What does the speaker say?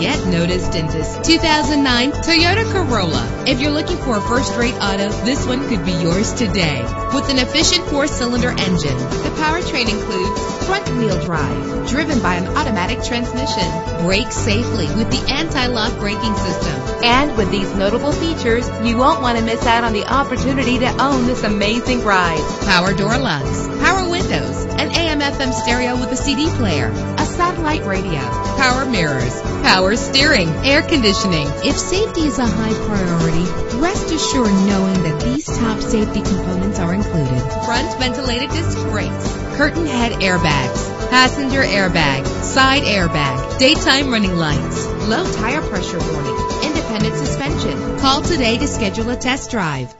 noticed in this 2009 Toyota Corolla. If you're looking for a first-rate auto, this one could be yours today. With an efficient four-cylinder engine, the powertrain includes front-wheel drive, driven by an automatic transmission. Brake safely with the anti-lock braking system. And with these notable features, you won't want to miss out on the opportunity to own this amazing ride. Power door locks, power windows, an AM FM stereo with a CD player, satellite radio, power mirrors, power steering, air conditioning. If safety is a high priority, rest assured knowing that these top safety components are included. Front ventilated disc brakes, curtain head airbags, passenger airbag, side airbag, daytime running lights, low tire pressure warning, independent suspension. Call today to schedule a test drive.